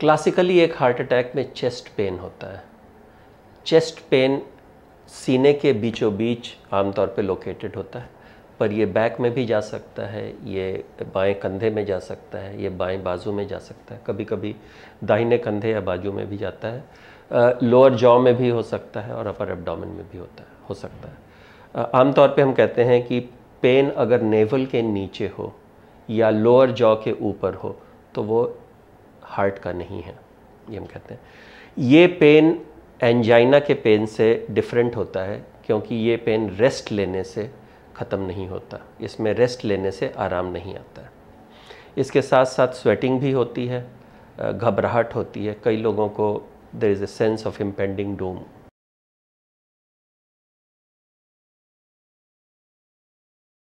Classically एक heart attack में chest pain होता है। चेस्ट पेन सीने के बीचों बीच आमतौर पे लोकेटेड होता है, पर ये बैक में भी जा सकता है, ये बाएँ कंधे में जा सकता है, ये बाएँ बाजू में जा सकता है। कभी कभी दाहिने कंधे या बाजू में भी जाता है। लोअर जॉ में भी हो सकता है और अपर एब्डोमेन में भी होता है, हो सकता है। आमतौर पे हम कहते हैं कि पेन अगर नेवल के नीचे हो या लोअर जॉ के ऊपर हो तो वो हार्ट का नहीं है, ये हम कहते हैं। ये पेन एंजाइना के पेन से डिफरेंट होता है, क्योंकि ये पेन रेस्ट लेने से ख़त्म नहीं होता। इसमें रेस्ट लेने से आराम नहीं आता इसके साथ साथ स्वेटिंग भी होती है घबराहट होती है। कई लोगों को there is a sense of impending doom